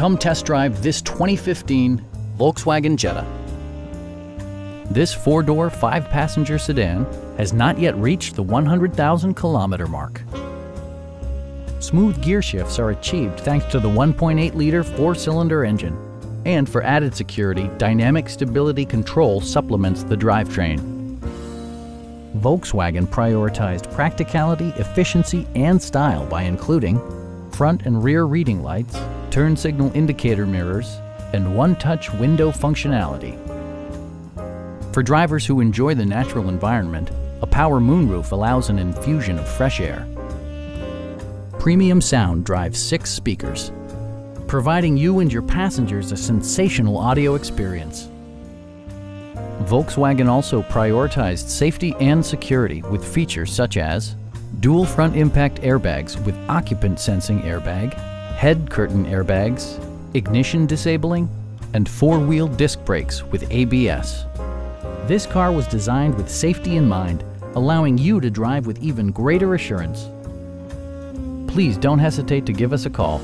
Come test drive this 2015 Volkswagen Jetta. This four-door, five-passenger sedan has not yet reached the 100,000 kilometer mark. Smooth gear shifts are achieved thanks to the 1.8-liter four-cylinder engine. And for added security, Dynamic Stability Control supplements the drivetrain. Volkswagen prioritized practicality, efficiency, and style by including front and rear reading lights, turn signal indicator mirrors, and one-touch window functionality. For drivers who enjoy the natural environment, a power moonroof allows an infusion of fresh air. Premium sound drives six speakers, providing you and your passengers a sensational audio experience. Volkswagen also prioritized safety and security with features such as dual front impact airbags with occupant sensing airbag, head curtain airbags, ignition disabling, and four-wheel disc brakes with ABS. This car was designed with safety in mind, allowing you to drive with even greater assurance. Please don't hesitate to give us a call